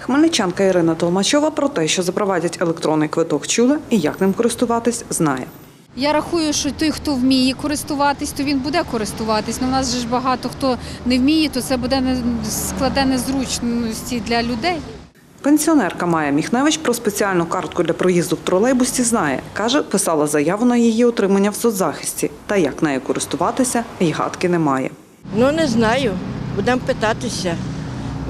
Хмельничанка Ірина Толмачова про те, що запровадять електронний квиток чула і як ним користуватись, знає. Я рахую, що той, хто вміє користуватись, то він буде користуватись. Ну, у нас же ж багато хто не вміє, то це буде не складе незручності для людей. Пенсіонерка Майя Міхневич про спеціальну картку для проїзду в тролейбусі знає. Каже, писала заяву на її отримання в соцзахисті. Та як нею користуватися, й гадки немає. Ну не знаю. Будемо питатися.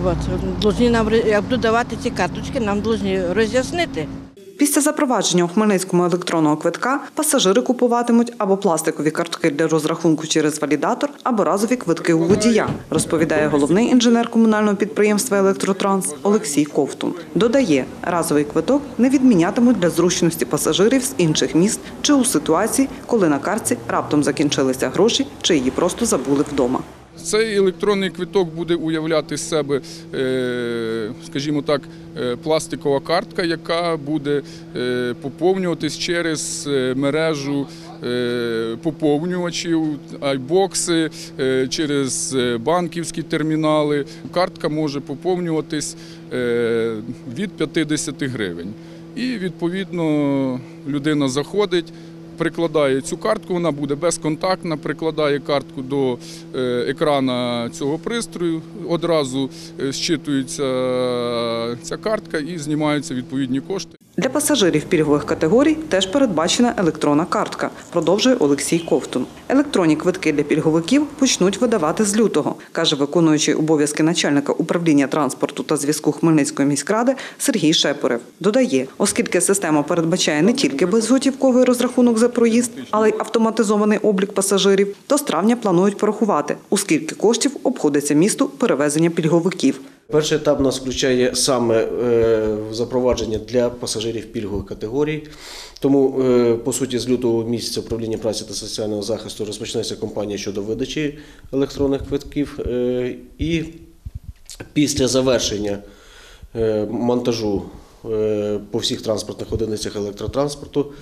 От. Должні нам, як будуть давати ці карточки, нам повинні роз'яснити. Після запровадження у Хмельницькому електронного квитка пасажири купуватимуть або пластикові картки для розрахунку через валідатор, або разові квитки у водія, розповідає головний інженер комунального підприємства Електротранс Олексій Ковтун. Додає, разовий квиток не відмінятимуть для зручності пасажирів з інших міст чи у ситуації, коли на картці раптом закінчилися гроші чи її просто забули вдома. Цей електронний квиток буде уявляти з себе, е, скажімо так, е, пластикова картка, яка буде е, поповнюватись через мережу поповнювачів, айбокси, через банківські термінали. Картка може поповнюватись від 50 гривень. І відповідно людина заходить. Прикладає цю картку, вона буде безконтактна, прикладає картку до е, екрана цього пристрою, одразу щитується зчитується ця картка і знімаються відповідні кошти. Для пасажирів пільгових категорій теж передбачена електронна картка, продовжує Олексій Ковтун. Електронні квитки для пільговиків почнуть видавати з лютого, каже виконуючий обов'язки начальника управління транспорту та зв'язку Хмельницької міськради Сергій Шепорев. Додає, оскільки система передбачає не тільки безготівковий розрахунок за проїзд, але й автоматизований облік пасажирів, то з травня планують порахувати, у скільки коштів обходиться місту перевезення пільговиків. Перший етап нас включає саме е, запровадження для пасажирів пільгових категорій. Тому, е, по суті, з лютого місяця управління праці та соціального захисту розпочнеться кампанія щодо видачі електронних квитків. Е, І після завершення монтажу по всіх транспортних одиницях електротранспорту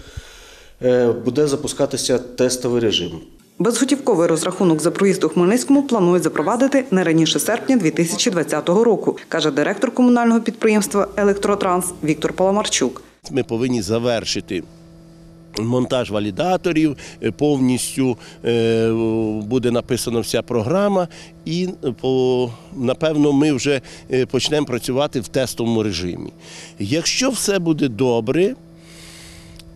буде запускатися тестовий режим. Безготівковий розрахунок за проїзд у Хмельницькому планують запровадити не раніше серпня 2020 року, каже директор комунального підприємства Електротранс Віктор Паламарчук. Ми повинні завершити. Монтаж валідаторів е, повністю е, буде написана вся програма, і е, напевно ми вже почнемо працювати в тестовому режимі. Якщо все буде добре,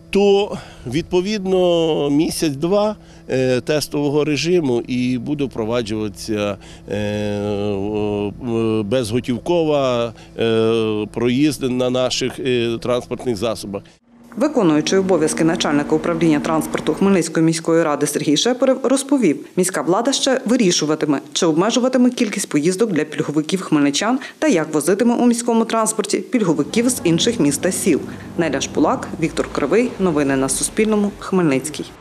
то відповідно місяць-два е, тестового режиму і буде впроваджуватися е, е, безготівкова проїзд на наших транспортних засобах. Виконуючий обов'язки начальника управління транспорту Хмельницької міської ради Сергій Шепарев розповів, міська влада ще вирішуватиме, чи обмежуватиме кількість поїздок для пільговиків хмельничан та як возитиме у міському транспорті пільговиків з інших міст та сіл. Неля Шпулак, Віктор Кривий. Новини на Суспільному. Хмельницький.